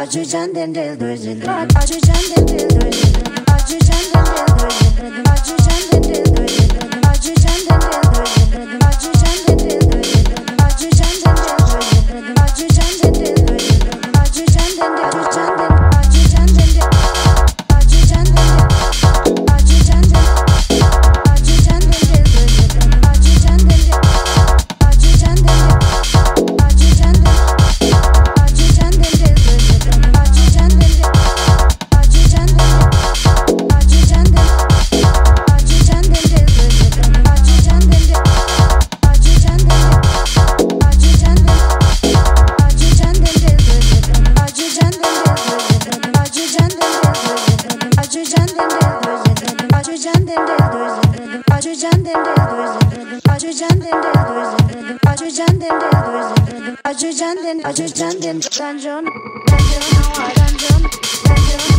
Acı can den del Acı can den Acıcan dende özledim Acıcan dende özledim Acıcan dende özledim Acıcan dende özledim Acıcan dende Acıcan dende. Ben John Ben John Ben John Ben John